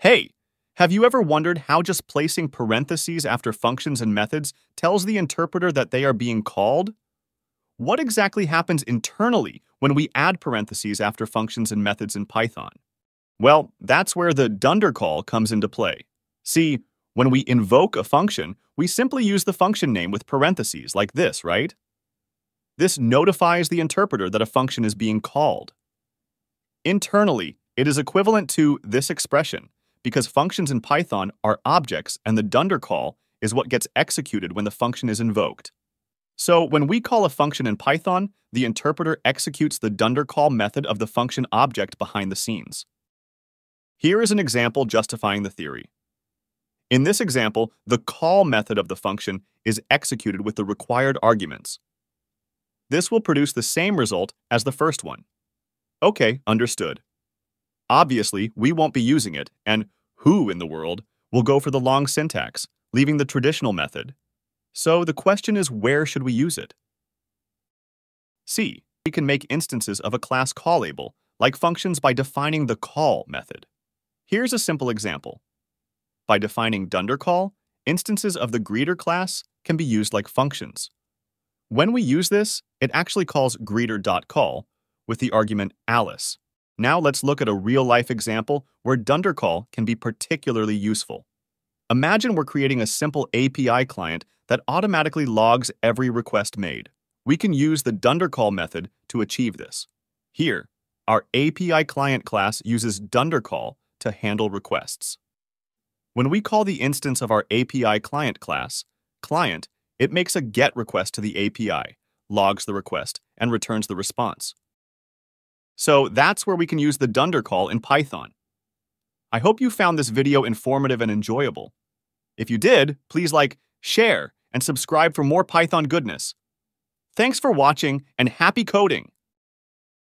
Hey, have you ever wondered how just placing parentheses after functions and methods tells the interpreter that they are being called? What exactly happens internally when we add parentheses after functions and methods in Python? Well, that's where the dunder call comes into play. See, when we invoke a function, we simply use the function name with parentheses like this, right? This notifies the interpreter that a function is being called. Internally, it is equivalent to this expression, because functions in Python are objects and the dunder call is what gets executed when the function is invoked. So when we call a function in Python, the interpreter executes the dunder call method of the function object behind the scenes. Here is an example justifying the theory. In this example, the call method of the function is executed with the required arguments. This will produce the same result as the first one. Okay, understood. Obviously, we won't be using it, and who in the world will go for the long syntax, leaving the traditional method. So the question is where should we use it? C. We can make instances of a class callable, like functions by defining the call method. Here's a simple example. By defining dundercall, instances of the greeter class can be used like functions. When we use this, it actually calls greeter.call with the argument Alice. Now let's look at a real-life example where dundercall can be particularly useful. Imagine we're creating a simple API client that automatically logs every request made. We can use the dundercall method to achieve this. Here, our API client class uses dundercall to handle requests. When we call the instance of our API client class, client, it makes a GET request to the API, logs the request, and returns the response. So that's where we can use the dunder call in Python. I hope you found this video informative and enjoyable. If you did, please like, share, and subscribe for more Python goodness. Thanks for watching and happy coding!